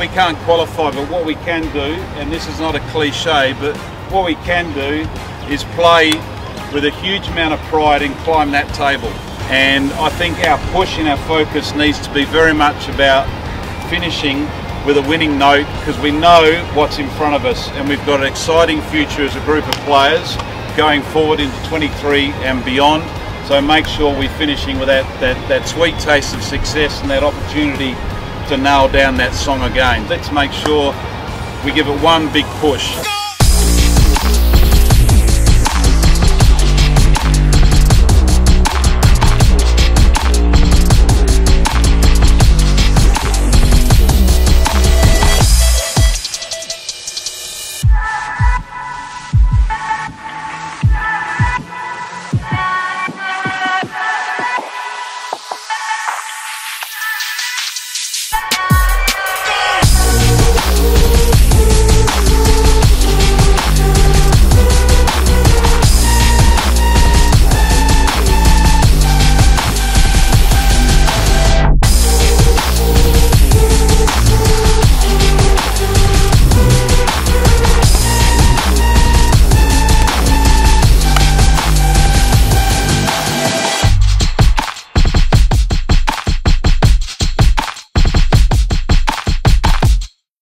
we can't qualify, but what we can do, and this is not a cliche, but what we can do is play with a huge amount of pride and climb that table. And I think our push and our focus needs to be very much about finishing with a winning note because we know what's in front of us and we've got an exciting future as a group of players going forward into 23 and beyond. So make sure we're finishing with that, that, that sweet taste of success and that opportunity to nail down that song again. Let's make sure we give it one big push.